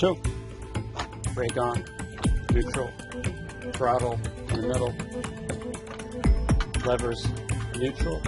choke, brake on, neutral, throttle. In the middle, levers. Neutral.